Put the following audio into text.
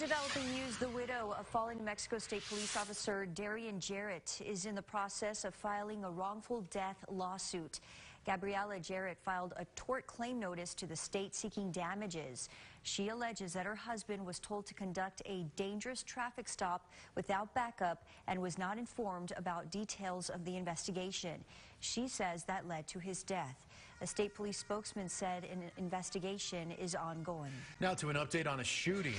Developing news, the widow of fallen New Mexico State Police Officer Darian Jarrett is in the process of filing a wrongful death lawsuit. Gabriella Jarrett filed a tort claim notice to the state seeking damages. She alleges that her husband was told to conduct a dangerous traffic stop without backup and was not informed about details of the investigation. She says that led to his death. A state police spokesman said an investigation is ongoing. Now to an update on a shooting.